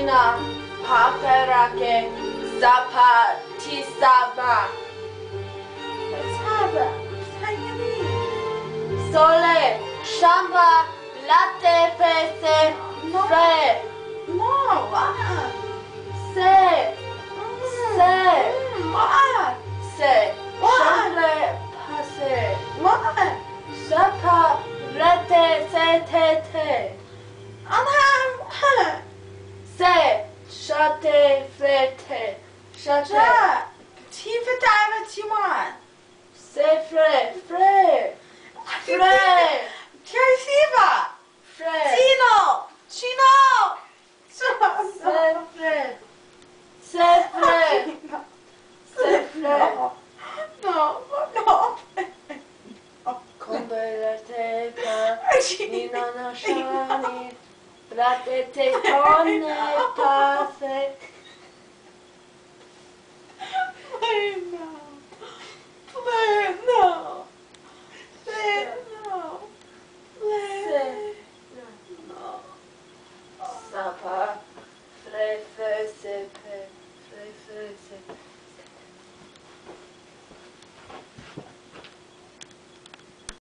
Katrina Paperake Zapatisaba. Saba, Sole, Shamba, Latepese, Fred. Shate, flete, shate. Tifetime, Timon. Se fre, fre. Fre. Kersiva. Fre. Tino. Chino. Se fre. Se fre. Se fre. No, no. Con belle te, inanasciani. Pratetone perfect. Please no. Please no. Please no. No. Sapa. Prefe sepe.